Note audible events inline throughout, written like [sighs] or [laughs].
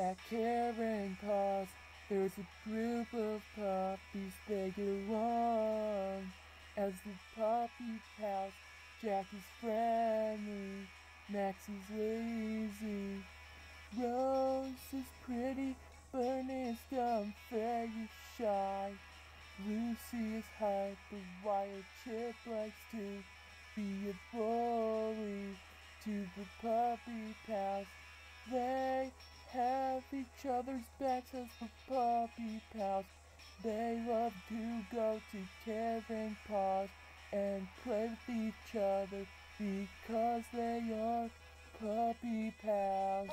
At Caring Paws, there's a group of puppies, they get along. As the puppy pals, Jack is friendly, Max is lazy. Rose is pretty, Bernie is dumb, very shy. Lucy is hyper, wild Chip likes to be a bully to the puppy pals. They have each other's backs as the puppy pals. They love to go to caring paws and play with each other because they are puppy pals.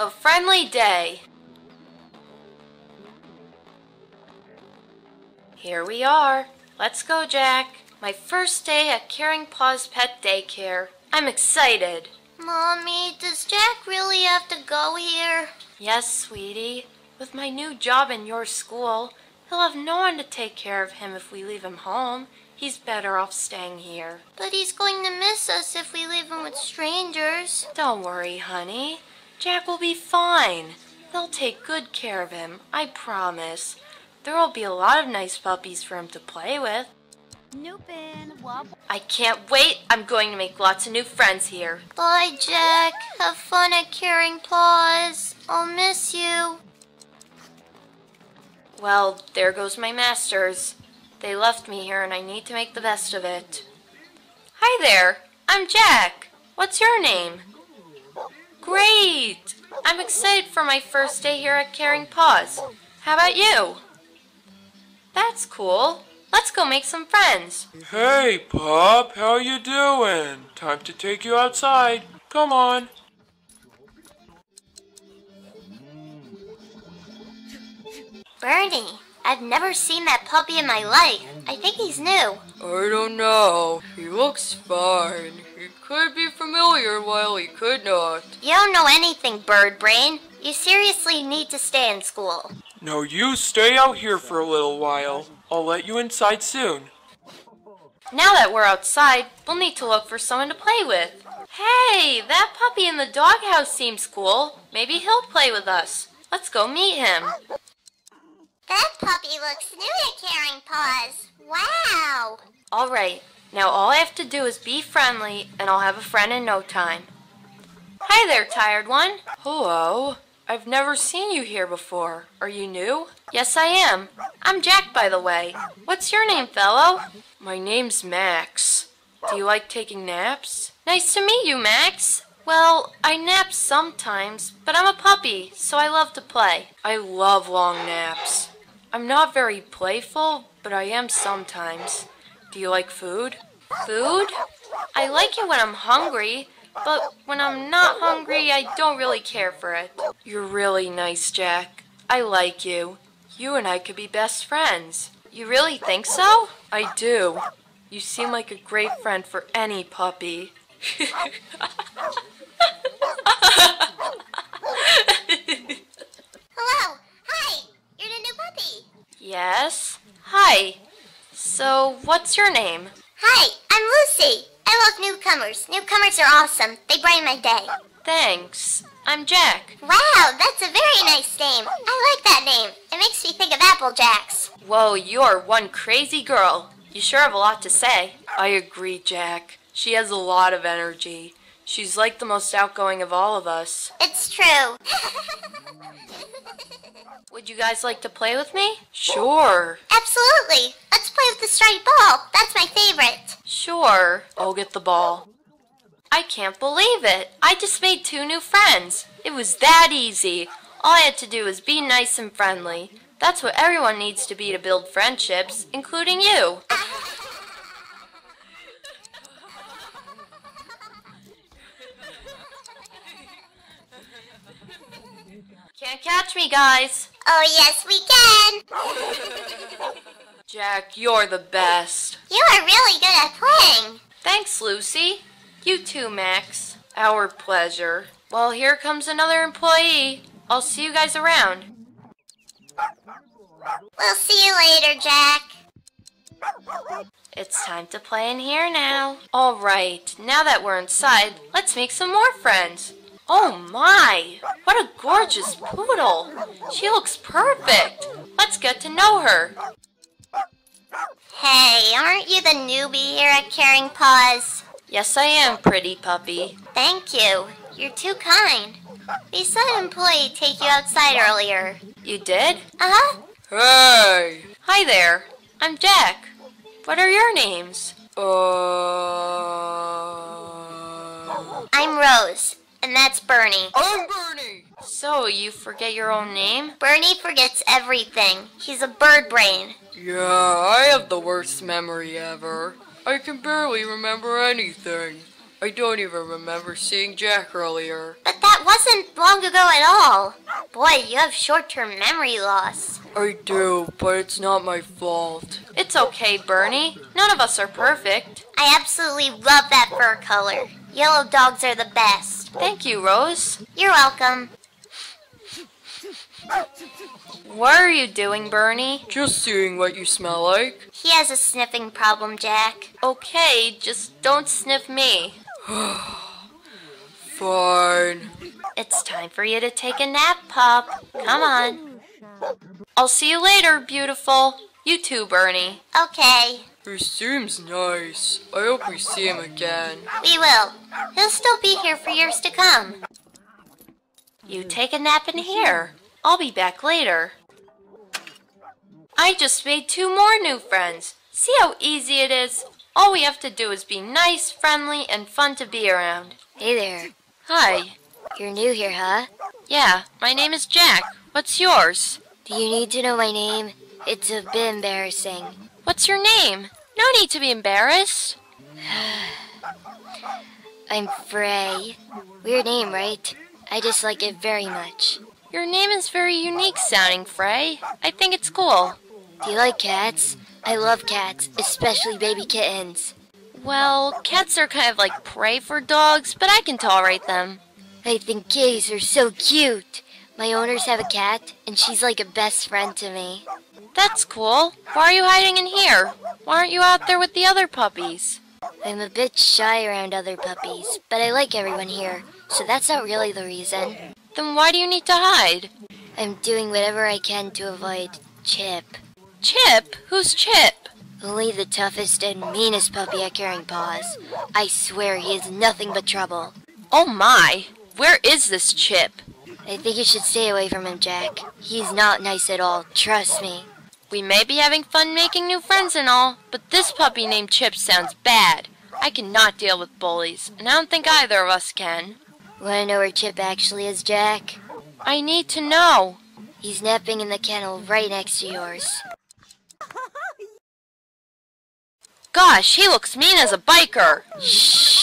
A friendly day. Here we are. Let's go, Jack. My first day at Caring Paws Pet Daycare. I'm excited. Mommy, does Jack really have to go here? Yes, sweetie. With my new job in your school, he'll have no one to take care of him if we leave him home. He's better off staying here. But he's going to miss us if we leave him with strangers. Don't worry, honey. Jack will be fine. They'll take good care of him, I promise. There'll be a lot of nice puppies for him to play with. Wobble. I can't wait. I'm going to make lots of new friends here. Bye, Jack. Have fun at Caring Paws. I'll miss you. Well, there goes my masters. They left me here and I need to make the best of it. Hi there. I'm Jack. What's your name? Great. I'm excited for my first day here at Caring Paws. How about you? That's cool. Let's go make some friends. Hey, pup, how you doing? Time to take you outside. Come on. Bernie, I've never seen that puppy in my life. I think he's new. I don't know. He looks fine. He could be familiar while he could not. You don't know anything, Bird Brain. You seriously need to stay in school. No, you stay out here for a little while. I'll let you inside soon. Now that we're outside, we'll need to look for someone to play with. Hey, that puppy in the doghouse seems cool. Maybe he'll play with us. Let's go meet him. That puppy looks new at Caring Paws. Wow. All right, now all I have to do is be friendly, and I'll have a friend in no time. Hi there, tired one. Hello. I've never seen you here before. Are you new? Yes, I am. I'm Jack, by the way. What's your name, fellow? My name's Max. Do you like taking naps? Nice to meet you, Max. Well, I nap sometimes, but I'm a puppy, so I love to play. I love long naps. I'm not very playful, but I am sometimes. Do you like food? Food? I like it when I'm hungry, but when I'm not hungry, I don't really care for it. You're really nice, Jack. I like you. You and I could be best friends. You really think so? I do. You seem like a great friend for any puppy. Hello. Hi. You're the new puppy. Yes. Hi. So, what's your name? Hi. I'm Lucy. I love newcomers. Newcomers are awesome. They brighten my day. Thanks. I'm Jack. Wow, that's a very nice name. I like that name. It makes me think of Apple Jacks. Whoa, you're one crazy girl. You sure have a lot to say. I agree, Jack. She has a lot of energy. She's like the most outgoing of all of us. It's true. [laughs] Would you guys like to play with me? Sure. Absolutely. Let's play with the striped ball. That's my favorite. Sure. I'll get the ball. I can't believe it. I just made two new friends. It was that easy. All I had to do was be nice and friendly. That's what everyone needs to be to build friendships, including you. [laughs] Can't catch me, guys. Oh, yes, we can. [laughs] Jack, you're the best. You are really good at playing. Thanks, Lucy. You too, Max. Our pleasure. Well, here comes another employee. I'll see you guys around. We'll see you later, Jack. It's time to play in here now. All right, now that we're inside, let's make some more friends. Oh my! What a gorgeous poodle! She looks perfect! Let's get to know her. Hey, aren't you the newbie here at Caring Paws? Yes, I am, pretty puppy. Thank you. You're too kind. We saw an employee take you outside earlier. You did? Uh-huh. Hey! Hi there. I'm Jack. What are your names? Uh. I'm Rose, and that's Bernie. I'm Bernie! So, you forget your own name? Bernie forgets everything. He's a bird brain. Yeah, I have the worst memory ever. I can barely remember anything. I don't even remember seeing Jack earlier. But that wasn't long ago at all. Boy, you have short-term memory loss. I do, but it's not my fault. It's okay, Bernie. None of us are perfect. I absolutely love that fur color. Yellow dogs are the best. Thank you, Rose. You're welcome. What are you doing, Bernie? Just seeing what you smell like. He has a sniffing problem, Jack. Okay, just don't sniff me. [sighs] Fine. It's time for you to take a nap, pup. Come on. [laughs] I'll see you later, beautiful. You too, Bernie. Okay, He seems nice. I hope we see him again. we will. He'll still be here for years to come. You take a nap in here. I'll be back later. I just made two more new friends. See how easy it is? All we have to do is be nice, friendly, and fun to be around. Hey there. Hi. You're new here, huh? Yeah, my name is Jack. What's yours? Do you need to know my name? It's a bit embarrassing. What's your name? No need to be embarrassed. I'm Frey. Weird name, right? I dislike it very much. Your name is very unique sounding, Frey. I think it's cool. Do you like cats? I love cats, especially baby kittens. Well, cats are kind of like prey for dogs, but I can tolerate them. I think kitties are so cute. My owners have a cat, and she's like a best friend to me. That's cool. Why are you hiding in here? Why aren't you out there with the other puppies? I'm a bit shy around other puppies, but I like everyone here, so that's not really the reason. Then why do you need to hide? I'm doing whatever I can to avoid Chip. Chip? Who's Chip? Only the toughest and meanest puppy at Caring Paws. I swear he is nothing but trouble. Oh my. Where is this Chip? I think you should stay away from him, Jack. He's not nice at all, trust me. We may be having fun making new friends and all, but this puppy named Chip sounds bad. I cannot deal with bullies, and I don't think either of us can. Wanna know where Chip actually is, Jack? I need to know. He's napping in the kennel right next to yours. Gosh, he looks mean as a biker. Shh!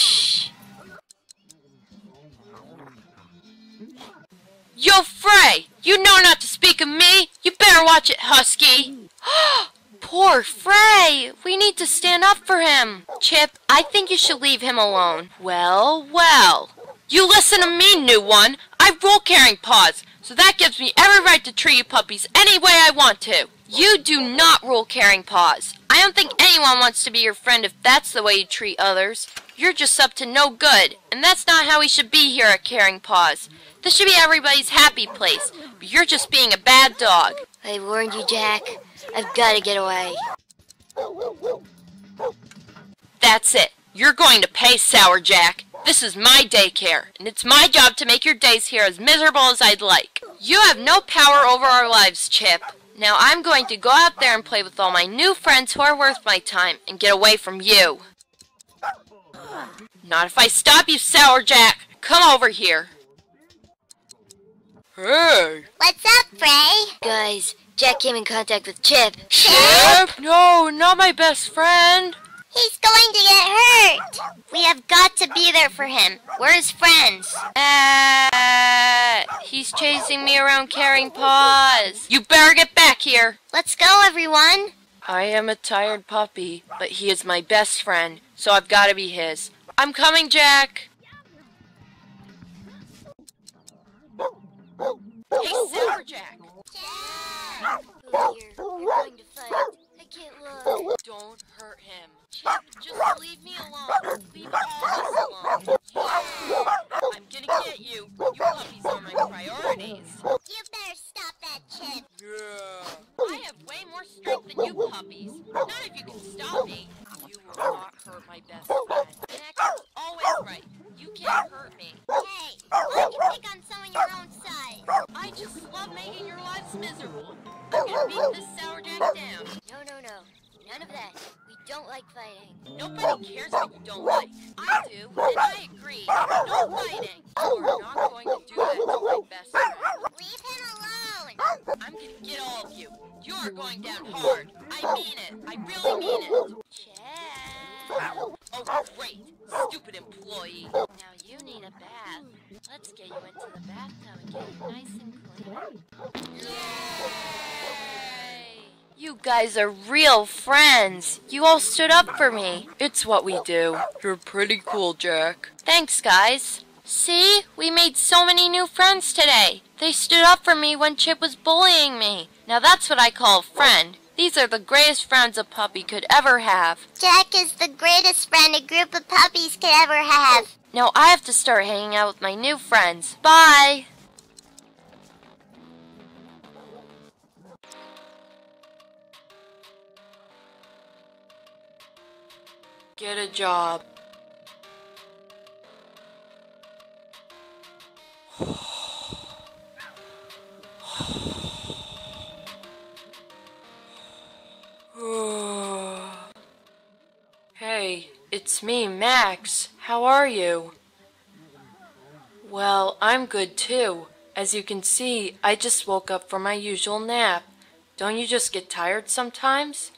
Yo, Frey! You know not to speak of me! You better watch it, Husky! [gasps] Poor Frey! We need to stand up for him! Chip, I think you should leave him alone. Well, well. You listen to me, new one! I rule Caring Paws, so that gives me every right to treat you puppies any way I want to. You do not rule Caring Paws. I don't think anyone wants to be your friend if that's the way you treat others. You're just up to no good, and that's not how we should be here at Caring Paws. This should be everybody's happy place, but you're just being a bad dog. I warned you, Jack. I've gotta get away. That's it. You're going to pay, Sour Jack. This is my daycare, and it's my job to make your days here as miserable as I'd like. You have no power over our lives, Chip. Now I'm going to go out there and play with all my new friends who are worth my time and get away from you. Not if I stop you, Sour Jack. Come over here. Hey! What's up, Frey? Guys, Jack came in contact with Chip. Chip! No, not my best friend. He's going to get hurt. We have got to be there for him. We're his friends. Uh, he's chasing me around Caring Paws. You better get back here. Let's go, everyone. I am a tired puppy, but he is my best friend, so I've got to be his. I'm coming, Jack. Hey, Silverjack. Dear, we're going to fight. I can't look. Don't hurt him. Just, just leave me alone. Leave us alone. Yeah. I'm gonna get you. Your puppies are my priorities. You better stop that, Chip. Yeah. I have way more strength than you puppies. Not if you can stop me. You will not hurt my best friend. Max always right. You can't hurt me. Hey, look, you pick on someone your own making your lives miserable. I'm gonna beat this sour jack down. No, no, no. None of that. We don't like fighting. Nobody cares what you don't like. I do, and I agree. No fighting. You are not going to do that to my best friend. Leave him alone. I'm gonna get all of you. You're going down hard. I mean it. I really mean it. Chad. Oh, great. Stupid employee. Now you need a bath. Let's get you into the bathtub and get you nice and clean. You guys are real friends. You all stood up for me. It's what we do. You're pretty cool, Jack. Thanks, guys. See? We made so many new friends today. They stood up for me when Chip was bullying me. Now that's what I call a friend. These are the greatest friends a puppy could ever have. Jack is the greatest friend a group of puppies could ever have. Now I have to start hanging out with my new friends. Bye! Get a job. hey, it's me, Max. How are you? Well, I'm good too. As you can see, I just woke up from my usual nap. Don't you just get tired sometimes?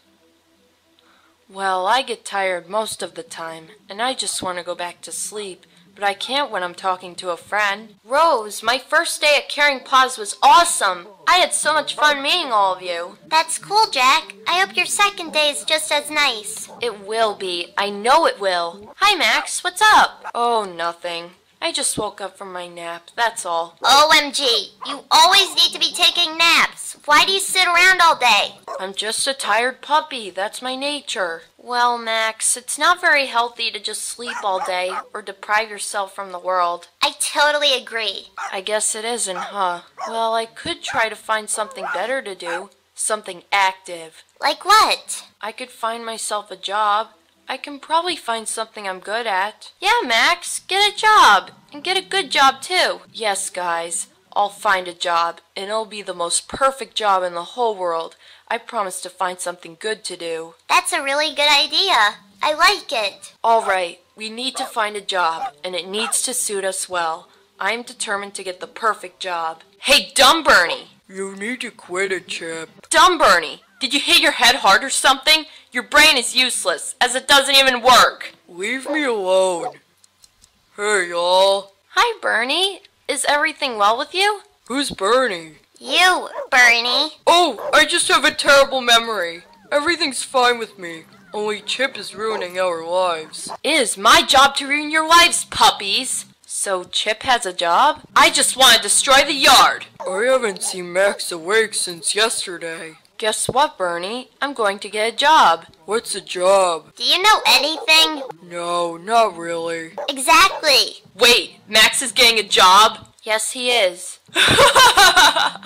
Well, I get tired most of the time, and I just want to go back to sleep, but I can't when I'm talking to a friend. Rose, my first day at Caring Paws was awesome. I had so much fun meeting all of you. That's cool, Jack. I hope your second day is just as nice. It will be. I know it will. Hi, Max. What's up? Oh, nothing. I just woke up from my nap, that's all. OMG, you always need to be taking naps. Why do you sit around all day? I'm just a tired puppy, that's my nature. Well, Max, it's not very healthy to just sleep all day or deprive yourself from the world. I totally agree. I guess it isn't, huh? Well, I could try to find something better to do. Something active. Like what? I could find myself a job. I can probably find something I'm good at. Yeah, Max, get a job. And get a good job, too. Yes, guys. I'll find a job, and it'll be the most perfect job in the whole world. I promise to find something good to do. That's a really good idea. I like it. All right, we need to find a job, and it needs to suit us well. I am determined to get the perfect job. Hey, dumb Bernie! You need to quit it, Chip. Dumb Bernie! Did you hit your head hard or something? Your brain is useless, as it doesn't even work. Leave me alone. Hey, y'all. Hi, Bernie. Is everything well with you? Who's Bernie? You, Bernie. Oh, I just have a terrible memory. Everything's fine with me. Only Chip is ruining our lives. It is my job to ruin your lives, puppies. So Chip has a job? I just want to destroy the yard. I haven't seen Max awake since yesterday. Guess what, Bernie? I'm going to get a job. What's a job? Do you know anything? No, not really. Exactly. Wait, Max is getting a job? Yes, he is. [laughs] that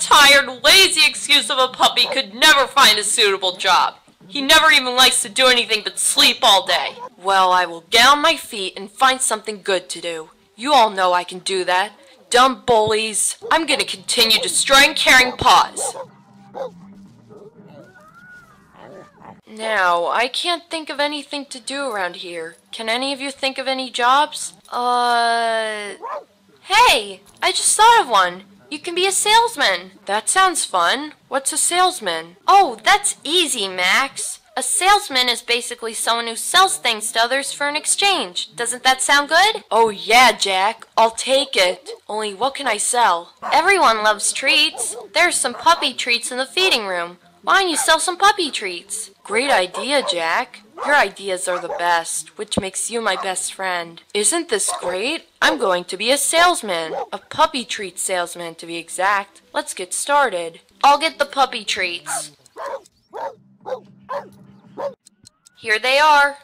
tired, lazy excuse of a puppy could never find a suitable job. He never even likes to do anything but sleep all day. Well, I will get on my feet and find something good to do. You all know I can do that. Dumb bullies. I'm gonna continue destroying caring paws. Now, I can't think of anything to do around here. Can any of you think of any jobs? Uh. Hey! I just thought of one. You can be a salesman. That sounds fun. What's a salesman? Oh, that's easy, Max. A salesman is basically someone who sells things to others for an exchange. Doesn't that sound good? Oh, yeah, Jack. I'll take it. Only what can I sell? Everyone loves treats. There's some puppy treats in the feeding room. Why don't you sell some puppy treats? Great idea, Jack. Your ideas are the best, which makes you my best friend. Isn't this great? I'm going to be a salesman. A puppy treat salesman, to be exact. Let's get started. I'll get the puppy treats. Here they are.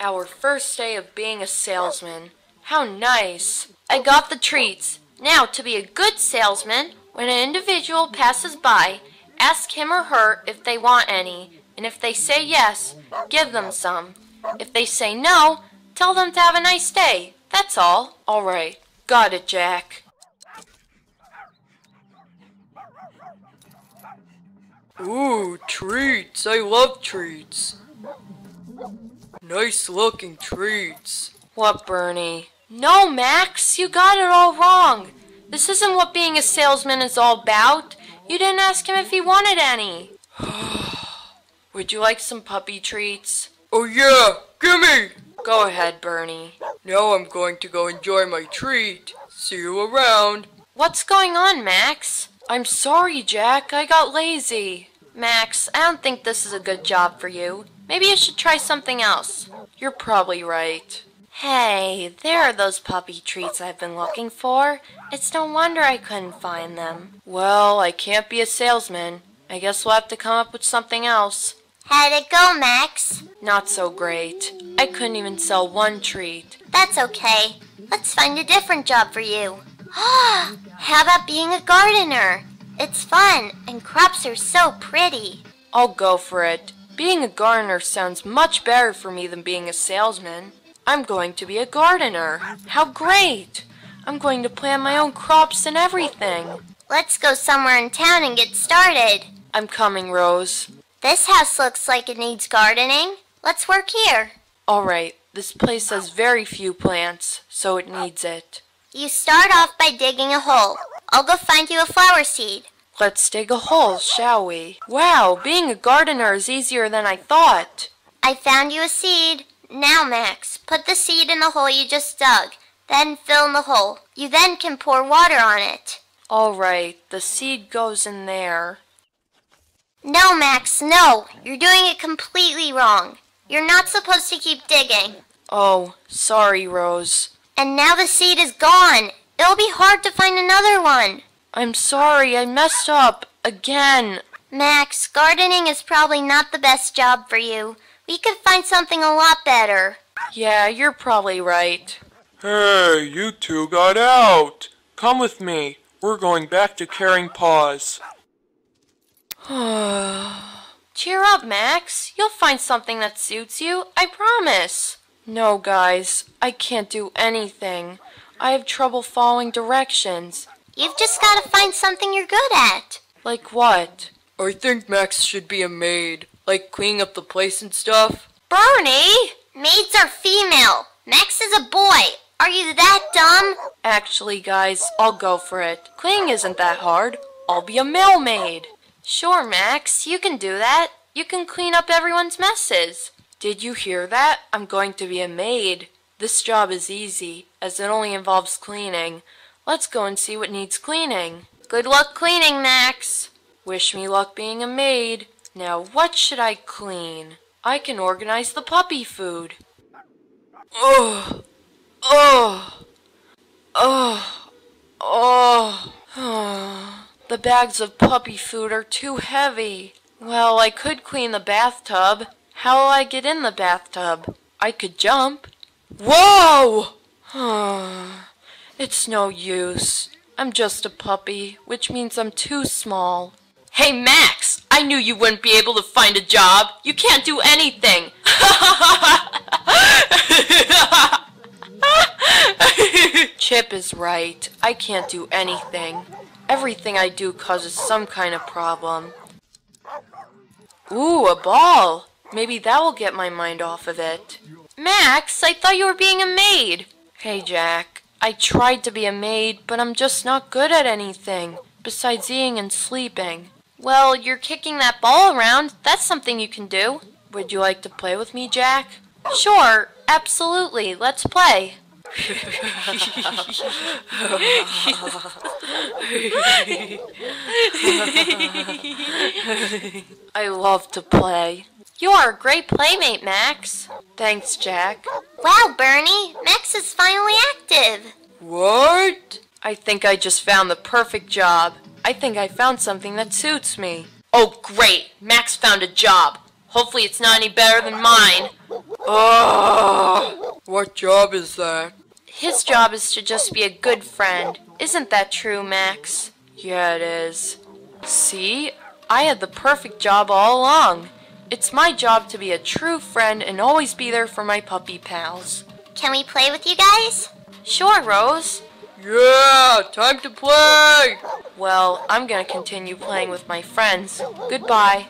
Our first day of being a salesman. How nice. I got the treats. Now, to be a good salesman, when an individual passes by, ask him or her if they want any, and if they say yes, give them some. If they say no, tell them to have a nice day. That's all. All right. Got it, Jack. Ooh, treats. I love treats. Nice looking treats. What, Bernie? No, Max, you got it all wrong. This isn't what being a salesman is all about. You didn't ask him if he wanted any. [sighs] Would you like some puppy treats? Oh yeah, gimme! Go ahead, Bernie. Now I'm going to go enjoy my treat. See you around. What's going on, Max? I'm sorry, Jack. I got lazy. Max, I don't think this is a good job for you. Maybe you should try something else. You're probably right. Hey, there are those puppy treats I've been looking for. It's no wonder I couldn't find them. Well, I can't be a salesman. I guess we'll have to come up with something else. How'd it go, Max? Not so great. I couldn't even sell one treat. That's okay. Let's find a different job for you. How about being a gardener? It's fun, and crops are so pretty. I'll go for it. Being a gardener sounds much better for me than being a salesman. I'm going to be a gardener. How great! I'm going to plant my own crops and everything. Let's go somewhere in town and get started. I'm coming, Rose. This house looks like it needs gardening. Let's work here. All right, this place has very few plants, so it needs it. You start off by digging a hole. I'll go find you a flower seed. Let's dig a hole, shall we? Wow, being a gardener is easier than I thought. I found you a seed. Now, Max, put the seed in the hole you just dug. Then fill in the hole. You then can pour water on it. All right, the seed goes in there. No, Max, no. You're doing it completely wrong. You're not supposed to keep digging. Oh, sorry, Rose. And now the seed is gone. It'll be hard to find another one. I'm sorry, I messed up. Again. Max, gardening is probably not the best job for you. We could find something a lot better. Yeah, you're probably right. Hey, you two got out. Come with me. We're going back to Caring Paws. [sighs] Cheer up, Max. You'll find something that suits you, I promise. No, guys, I can't do anything. I have trouble following directions. You've just got to find something you're good at. Like what? I think Max should be a maid. Like cleaning up the place and stuff. Bernie! Maids are female. Max is a boy. Are you that dumb? Actually, guys, I'll go for it. Cleaning isn't that hard. I'll be a male maid. Sure, Max, you can do that. You can clean up everyone's messes. Did you hear that? I'm going to be a maid. This job is easy, as it only involves cleaning. Let's go and see what needs cleaning. Good luck cleaning, Max. Wish me luck being a maid. Now, what should I clean? I can organize the puppy food. Oh, oh, oh, oh. The bags of puppy food are too heavy. Well, I could clean the bathtub. How will I get in the bathtub? I could jump. Whoa! [sighs] it's no use. I'm just a puppy, which means I'm too small. Hey, Max! I knew you wouldn't be able to find a job. You can't do anything. [laughs] Chip is right. I can't do anything. Everything I do causes some kind of problem. Ooh, a ball. Maybe that will get my mind off of it. Max, I thought you were being a maid. Hey, Jack. I tried to be a maid, but I'm just not good at anything, besides eating and sleeping. Well, you're kicking that ball around. That's something you can do. Would you like to play with me, Jack? Sure, absolutely. Let's play. [laughs] [laughs] I love to play. You are a great playmate, Max. Thanks, Jack. Wow, Bernie, Max is finally active. What? I think I just found the perfect job. I think I found something that suits me. Oh, great! Max found a job. Hopefully it's not any better than mine. Ugh. What job is that? His job is to just be a good friend. Isn't that true, Max? Yeah, it is. See? I had the perfect job all along. It's my job to be a true friend and always be there for my puppy pals. Can we play with you guys? Sure, Rose. Yeah, time to play! Well, I'm gonna continue playing with my friends. Goodbye.